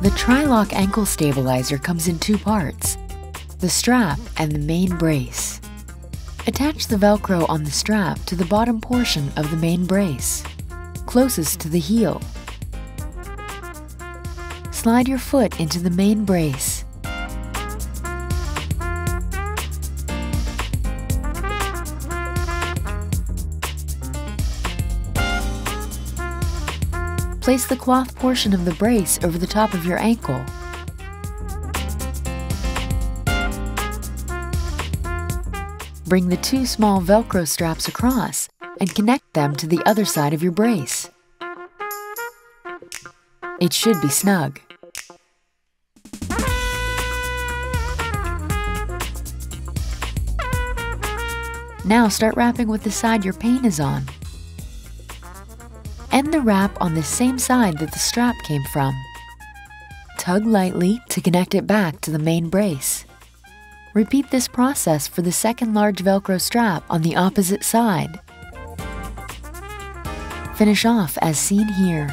The Tri-Lok ankle stabilizer comes in two parts, the strap and the main brace. Attach the Velcro on the strap to the bottom portion of the main brace, closest to the heel. Slide your foot into the main brace. Place the cloth portion of the brace over the top of your ankle. Bring the two small Velcro straps across and connect them to the other side of your brace. It should be snug. Now start wrapping with the side your pain is on. End the wrap on the same side that the strap came from. Tug lightly to connect it back to the main brace. Repeat this process for the second large Velcro strap on the opposite side. Finish off as seen here.